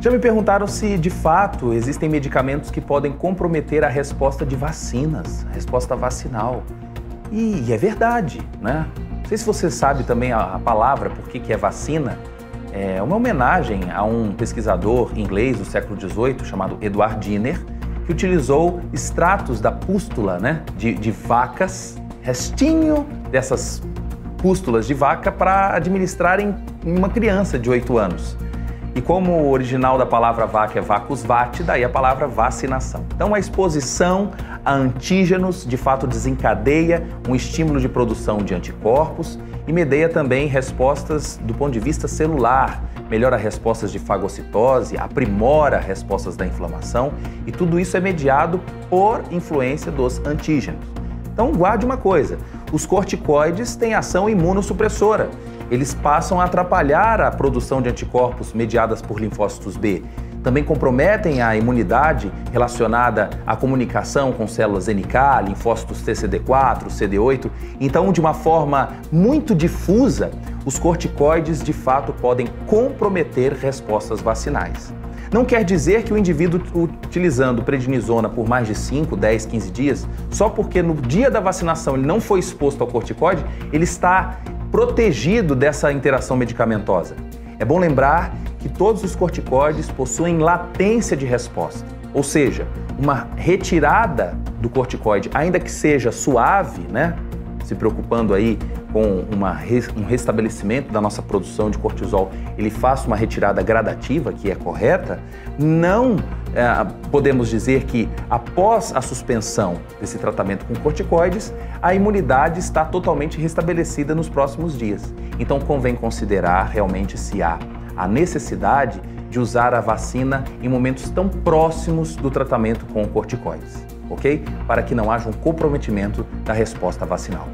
Já me perguntaram se de fato existem medicamentos que podem comprometer a resposta de vacinas, a resposta vacinal. E, é verdade, né? Não sei se você sabe também a, a palavra por que, que é vacina. É uma homenagem a um pesquisador inglês do século XVIII chamado Edward Jenner, que utilizou extratos da pústula né, de, de vacas, restinho dessas pústulas de vaca, para administrar em uma criança de 8 anos. E como o original da palavra vaca é vacus vati, daí a palavra vacinação. Então a exposição a antígenos de fato desencadeia um estímulo de produção de anticorpos e medeia também respostas do ponto de vista celular, melhora respostas de fagocitose, aprimora respostas da inflamação e tudo isso é mediado por influência dos antígenos. Então guarde uma coisa, os corticoides têm ação imunossupressora eles passam a atrapalhar a produção de anticorpos mediadas por linfócitos B. Também comprometem a imunidade relacionada à comunicação com células NK, linfócitos TCD4, CD8. Então, de uma forma muito difusa, os corticoides de fato podem comprometer respostas vacinais. Não quer dizer que o indivíduo utilizando prednisona por mais de 5, 10, 15 dias, só porque no dia da vacinação ele não foi exposto ao corticoide, ele está protegido dessa interação medicamentosa. É bom lembrar que todos os corticoides possuem latência de resposta, ou seja, uma retirada do corticoide, ainda que seja suave, né? Se preocupando aí com um restabelecimento da nossa produção de cortisol, ele faça uma retirada gradativa, que é correta, não é, podemos dizer que após a suspensão desse tratamento com corticoides, a imunidade está totalmente restabelecida nos próximos dias. Então convém considerar realmente se há a necessidade de usar a vacina em momentos tão próximos do tratamento com corticoides, ok? Para que não haja um comprometimento da resposta vacinal.